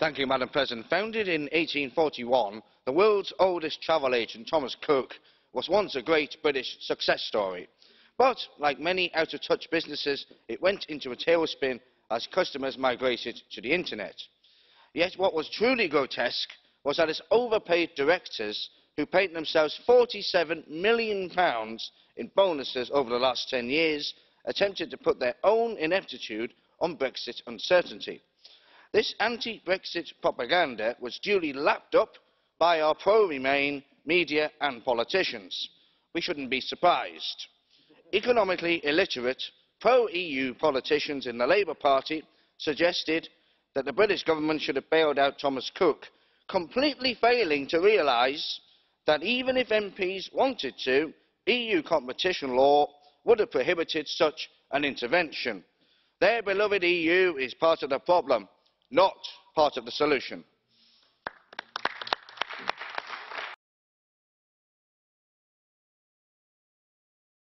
You, madam president founded in one thousand eight hundred and forty one the world's oldest travel agent thomas cook was once a great british success story but like many out of touch businesses it went into a tailspin as customers migrated to the internet. yet what was truly grotesque was that its overpaid directors who paid themselves £47 million in bonuses over the last ten years attempted to put their own ineptitude on brexit uncertainty. This anti brexit propaganda was duly lapped up by our pro remain media and politicians. we should not be surprised. economically illiterate pro eu politicians in the labour party suggested that the british government should have bailed out thomas cook completely failing to realise that even if mps wanted to eu competition law would have prohibited such an intervention. their beloved eu is part of the problem not part of the solution.